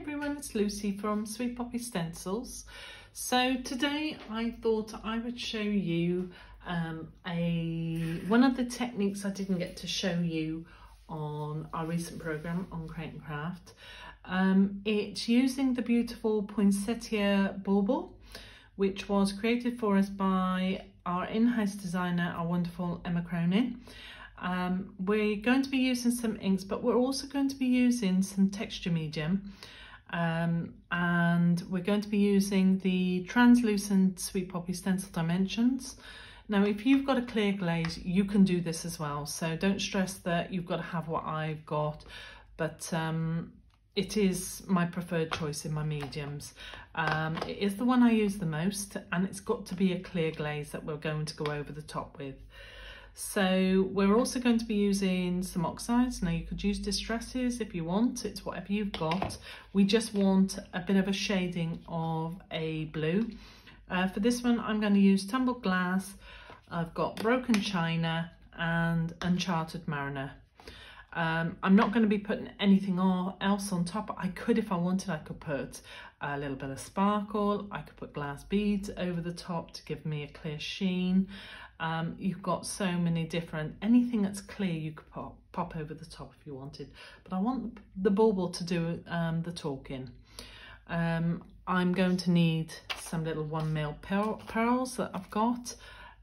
everyone, it's Lucy from Sweet Poppy Stencils. So today I thought I would show you um, a one of the techniques I didn't get to show you on our recent program on Create and Craft. Um, it's using the beautiful poinsettia bauble which was created for us by our in-house designer, our wonderful Emma Cronin. Um, we're going to be using some inks, but we're also going to be using some texture medium. Um, and we're going to be using the translucent Sweet Poppy Stencil Dimensions. Now, if you've got a clear glaze, you can do this as well. So don't stress that you've got to have what I've got, but um, it is my preferred choice in my mediums. Um, it is the one I use the most, and it's got to be a clear glaze that we're going to go over the top with. So we're also going to be using some oxides. Now you could use distresses if you want, it's whatever you've got. We just want a bit of a shading of a blue. Uh, for this one, I'm going to use tumbled glass. I've got broken china and uncharted mariner. Um, I'm not going to be putting anything else on top. I could, if I wanted, I could put a little bit of sparkle. I could put glass beads over the top to give me a clear sheen. Um, you've got so many different, anything that's clear you could pop, pop over the top if you wanted. But I want the bauble to do um, the talking. Um, I'm going to need some little one mil pearls that I've got.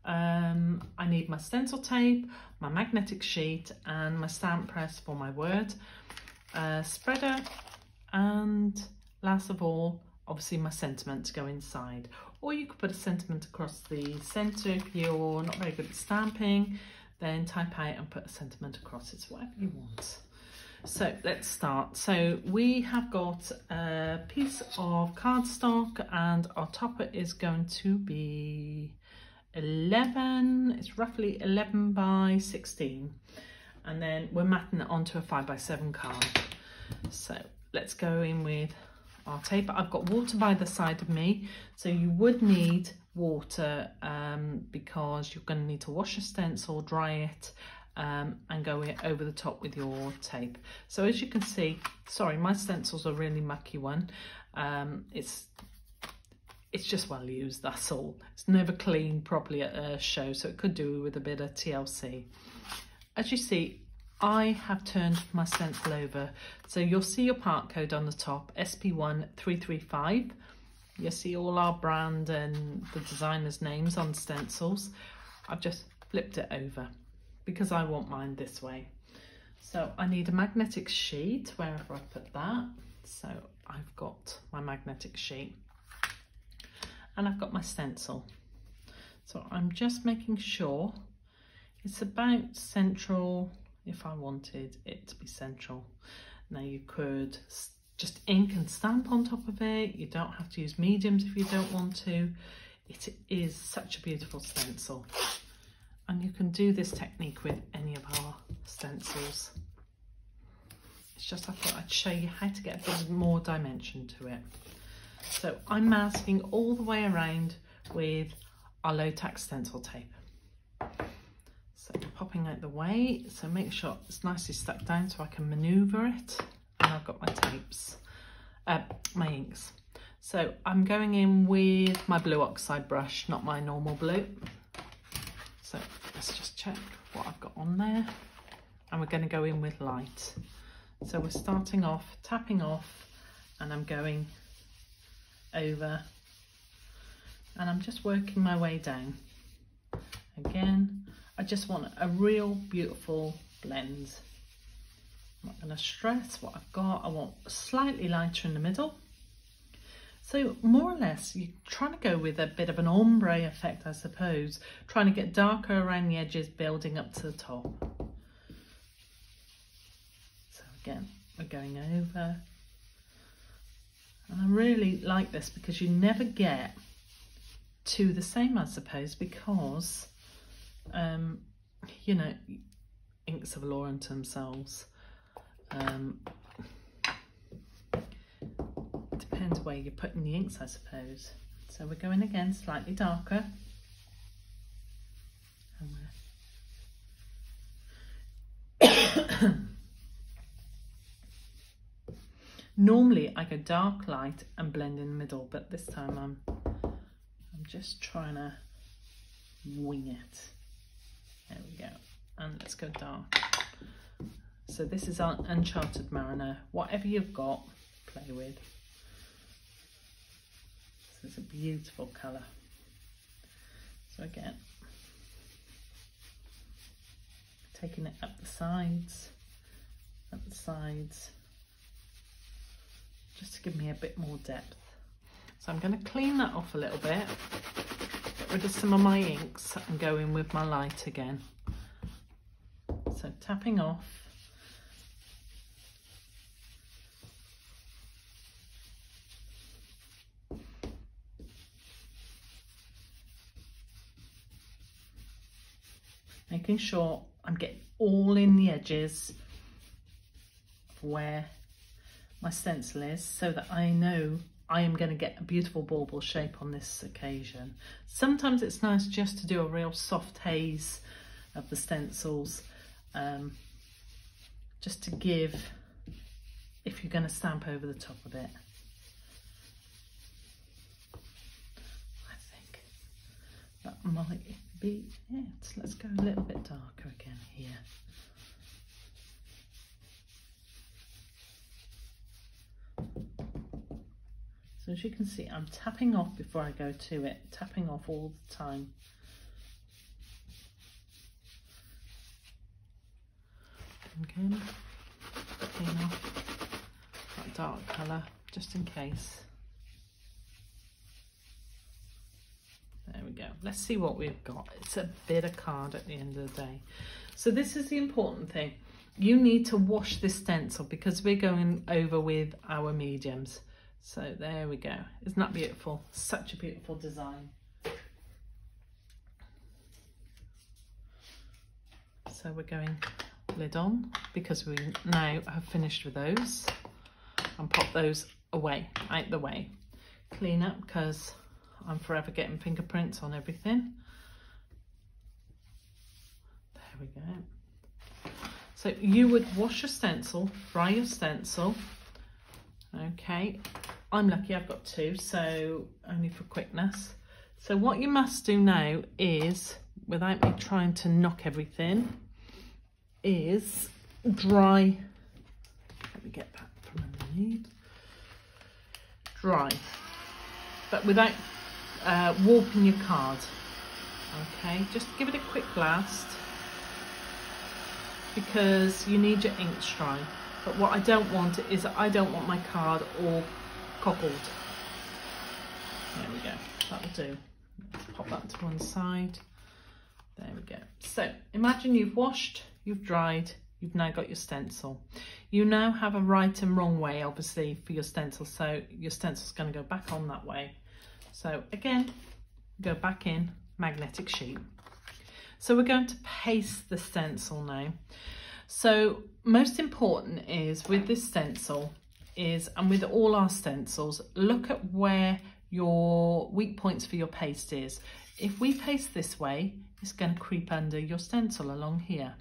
Um, I need my stencil tape, my magnetic sheet and my stamp press for my word, uh, spreader and last of all obviously my sentiment to go inside or you could put a sentiment across the centre if you're not very good at stamping then type out and put a sentiment across. It's whatever you want. So let's start. So we have got a piece of cardstock and our topper is going to be 11 it's roughly 11 by 16 and then we're matting it onto a 5 by 7 card. So let's go in with our tape. I've got water by the side of me, so you would need water um, because you're going to need to wash your stencil, dry it, um, and go over the top with your tape. So as you can see, sorry, my stencil's a really mucky one. Um, it's it's just well used, that's all. It's never cleaned properly at a show, so it could do with a bit of TLC. As you see, I have turned my stencil over. So you'll see your part code on the top, SP1335. You'll see all our brand and the designer's names on stencils. I've just flipped it over because I want mine this way. So I need a magnetic sheet wherever I put that. So I've got my magnetic sheet and I've got my stencil. So I'm just making sure it's about central if I wanted it to be central. Now you could just ink and stamp on top of it. You don't have to use mediums if you don't want to. It is such a beautiful stencil. And you can do this technique with any of our stencils. It's just I thought I'd show you how to get a bit more dimension to it. So I'm masking all the way around with our low tack stencil tape. Popping out the way, so make sure it's nicely stuck down so I can manoeuvre it. And I've got my tapes, uh, my inks. So I'm going in with my blue oxide brush, not my normal blue. So let's just check what I've got on there. And we're going to go in with light. So we're starting off, tapping off, and I'm going over and I'm just working my way down. Again, I just want a real beautiful blend. I'm not going to stress what I've got. I want slightly lighter in the middle. So more or less, you're trying to go with a bit of an ombre effect, I suppose, trying to get darker around the edges, building up to the top. So again, we're going over. And I really like this because you never get two the same, I suppose, because um, you know, inks of Laurent themselves. Um, depends where you're putting the inks, I suppose. So we're going again slightly darker. Normally I go dark, light and blend in the middle, but this time I'm, I'm just trying to wing it. There we go. And let's go dark. So this is our Uncharted Mariner. Whatever you've got, play with. This is a beautiful colour. So again, taking it up the sides, up the sides, just to give me a bit more depth. So I'm going to clean that off a little bit, rid of some of my inks and go in with my light again. So tapping off. Making sure I'm getting all in the edges where my stencil is so that I know I am going to get a beautiful bauble shape on this occasion. Sometimes it's nice just to do a real soft haze of the stencils um, just to give if you're going to stamp over the top of it. I think that might be it. Let's go a little bit darker again here. So as you can see, I'm tapping off before I go to it, tapping off all the time. Again, clean off that dark colour, just in case. There we go. Let's see what we've got. It's a bit of card at the end of the day. So this is the important thing. You need to wash this stencil because we're going over with our mediums. So there we go. Isn't that beautiful? Such a beautiful design. So we're going lid on because we now have finished with those and pop those away, out the way. Clean up because I'm forever getting fingerprints on everything. There we go. So you would wash your stencil, dry your stencil, okay, I'm lucky I've got two, so only for quickness. So what you must do now is, without me trying to knock everything, is dry, let me get that from underneath, dry, but without uh, warping your card. Okay, just give it a quick blast because you need your ink dry. But what I don't want is I don't want my card all cockled. There we go, that'll do. Pop that to one side. There we go. So imagine you've washed, you've dried, you've now got your stencil. You now have a right and wrong way, obviously, for your stencil. So your stencil's going to go back on that way. So again, go back in, magnetic sheet. So we're going to paste the stencil now. So most important is with this stencil, is, and with all our stencils, look at where your weak points for your paste is. If we paste this way, it's going to creep under your stencil along here.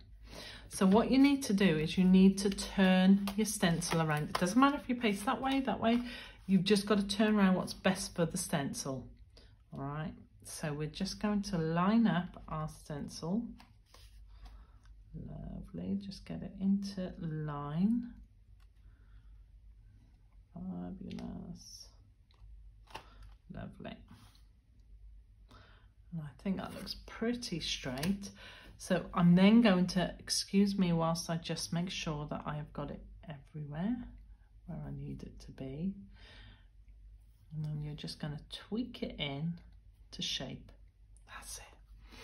So what you need to do is you need to turn your stencil around. It doesn't matter if you paste that way, that way. You've just got to turn around what's best for the stencil. All right, so we're just going to line up our stencil. Lovely, just get it into line. Fabulous. Lovely. And I think that looks pretty straight. So I'm then going to, excuse me whilst I just make sure that I have got it everywhere where I need it to be. And then you're just going to tweak it in to shape. That's it.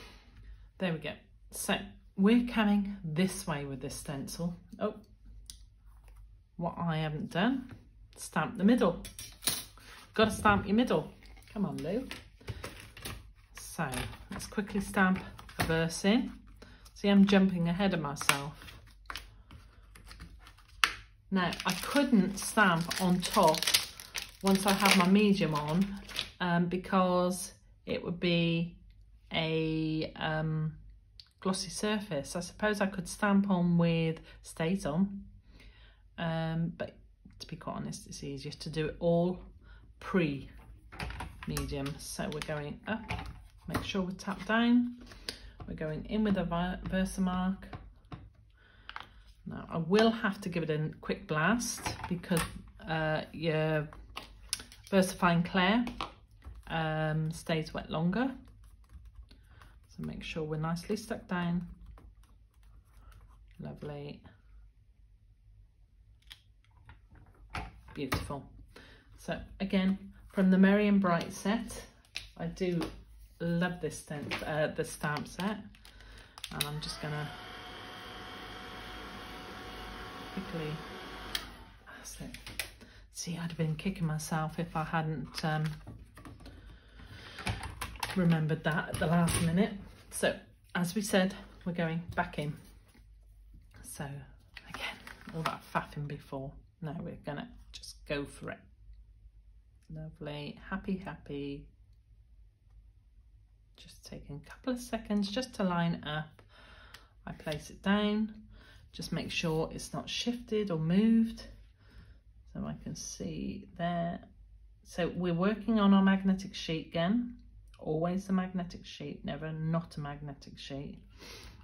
There we go. So we're coming this way with this stencil. Oh, what I haven't done stamp the middle. Got to stamp your middle. Come on, Lou. So let's quickly stamp a verse in. See, I'm jumping ahead of myself. Now, I couldn't stamp on top once I have my medium on um, because it would be a um, glossy surface. I suppose I could stamp on with StazOn, um, but to be quite honest, it's easier to do it all pre-medium. So we're going up, make sure we tap down. We're going in with a Versamark. Now I will have to give it a quick blast because uh, your VersaFine Clair um, stays wet longer. So make sure we're nicely stuck down. Lovely. Beautiful. So again, from the Merry and Bright set, I do love this stamp, uh, the stamp set. And I'm just gonna quickly, that's it. See, I'd have been kicking myself if I hadn't um, remembered that at the last minute. So, as we said, we're going back in. So, all that faffing before. Now we're gonna just go for it. Lovely, happy, happy. Just taking a couple of seconds just to line up. I place it down, just make sure it's not shifted or moved. So I can see there. So we're working on our magnetic sheet again. Always a magnetic sheet, never not a magnetic sheet.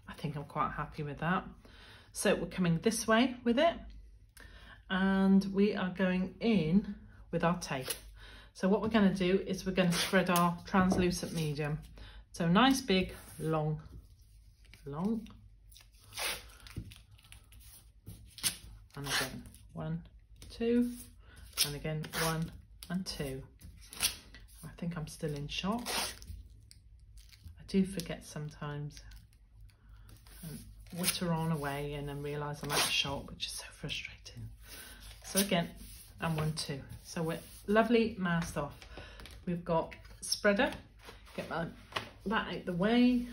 I think I'm quite happy with that. So we're coming this way with it and we are going in with our tape. So what we're going to do is we're going to spread our translucent medium. So nice big long, long, and again one, two, and again one and two. I think I'm still in shock. I do forget sometimes and witter on away and then realise I'm out of shot, which is so frustrating. So again, and one, two. So we're lovely masked off. We've got spreader, get my, that out the way,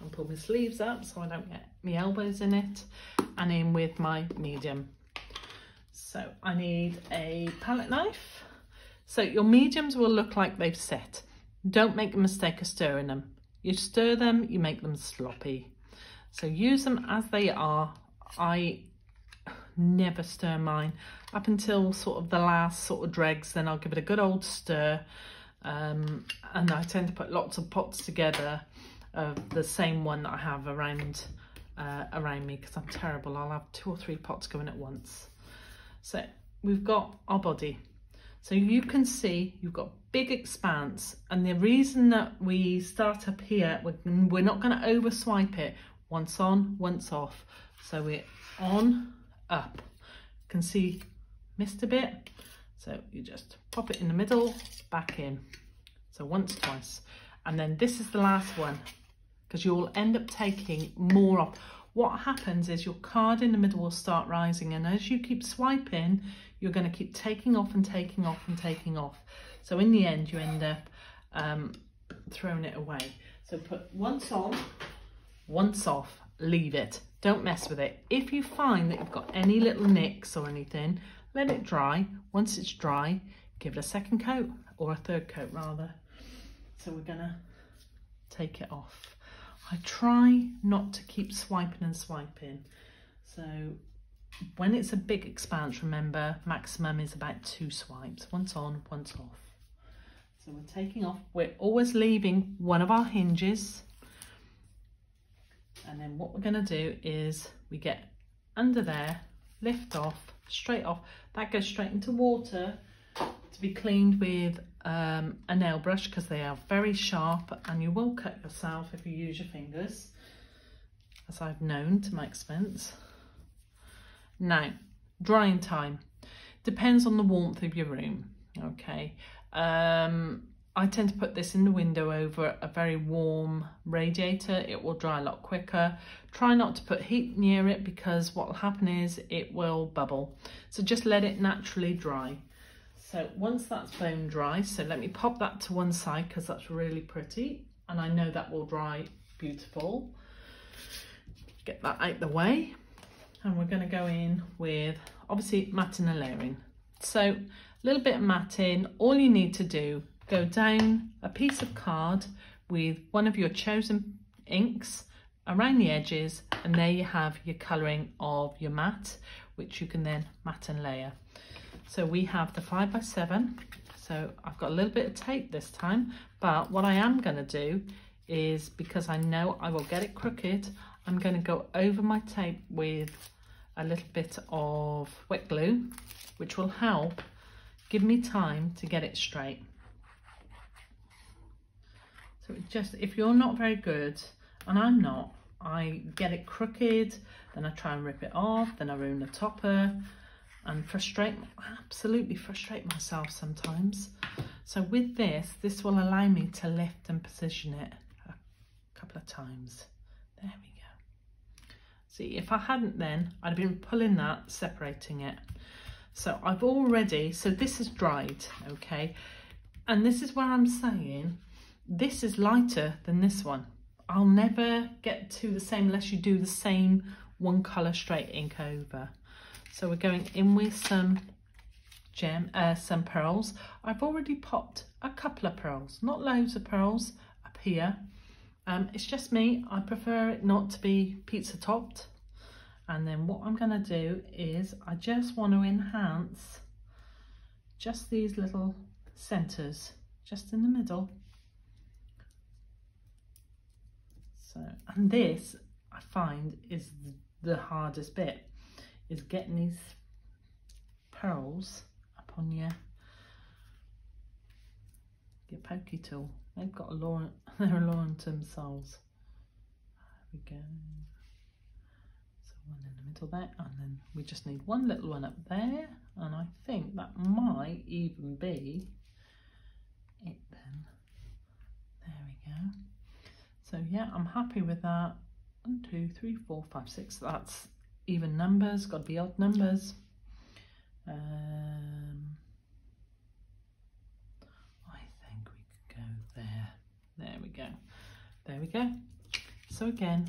and pull my sleeves up so I don't get my elbows in it, and in with my medium. So I need a palette knife. So your mediums will look like they've set. Don't make the mistake of stirring them. You stir them, you make them sloppy. So use them as they are. I never stir mine up until sort of the last sort of dregs. Then I'll give it a good old stir. Um, and I tend to put lots of pots together of the same one that I have around uh, around me because I'm terrible. I'll have two or three pots going at once. So we've got our body. So you can see you've got big expanse and the reason that we start up here, we're, we're not going to over swipe it once on, once off. So we're on, up. You can see missed a bit. So you just pop it in the middle, back in. So once, twice. And then this is the last one because you'll end up taking more off. What happens is your card in the middle will start rising and as you keep swiping, you're going to keep taking off and taking off and taking off. So in the end, you end up um, throwing it away. So put once on, once off, leave it. Don't mess with it. If you find that you've got any little nicks or anything, let it dry. Once it's dry, give it a second coat or a third coat rather. So we're to take it off. I try not to keep swiping and swiping. So when it's a big expanse, remember, maximum is about two swipes, once on, once off. So we're taking off, we're always leaving one of our hinges. And then what we're gonna do is we get under there, lift off, straight off. That goes straight into water to be cleaned with um, a nail brush because they are very sharp and you will cut yourself if you use your fingers, as I've known to my expense. Now, drying time depends on the warmth of your room, okay? Um, I tend to put this in the window over a very warm radiator. It will dry a lot quicker. Try not to put heat near it because what will happen is it will bubble. So just let it naturally dry. So once that's bone dry, so let me pop that to one side because that's really pretty. And I know that will dry beautiful. Get that out the way. And we're going to go in with, obviously, matting and layering. So a little bit of matting. All you need to do, go down a piece of card with one of your chosen inks around the edges and there you have your colouring of your mat which you can then mat and layer. So we have the five by seven. So I've got a little bit of tape this time, but what I am gonna do is because I know I will get it crooked, I'm gonna go over my tape with a little bit of wet glue, which will help give me time to get it straight. So it just, if you're not very good, and I'm not, I get it crooked, then I try and rip it off, then I ruin the topper, and frustrate, absolutely frustrate myself sometimes. So with this, this will allow me to lift and position it a couple of times. There we go. See, if I hadn't then, I'd have been pulling that, separating it. So I've already, so this is dried, okay? And this is where I'm saying, this is lighter than this one. I'll never get to the same unless you do the same one colour straight ink over. So we're going in with some gem, uh, some pearls. I've already popped a couple of pearls, not loads of pearls up here. Um, it's just me, I prefer it not to be pizza topped. And then what I'm gonna do is I just want to enhance just these little centers, just in the middle. So, and this I find is the hardest bit is getting these pearls up on your your pokey tool. They've got a long, they're a Laurentome soles. There we go. So one in the middle there, and then we just need one little one up there, and I think that might even be it then. There we go. So yeah, I'm happy with that. One, two, three, four, five, six. That's even numbers, got to be odd numbers. Um, I think we could go there. There we go. There we go. So again,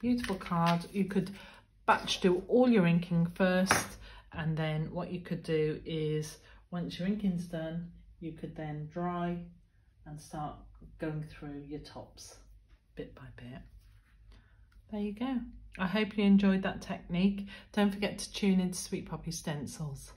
beautiful card. You could batch do all your inking first and then what you could do is once your inking's done, you could then dry and start going through your tops bit by bit. There you go. I hope you enjoyed that technique. Don't forget to tune into Sweet Poppy Stencils.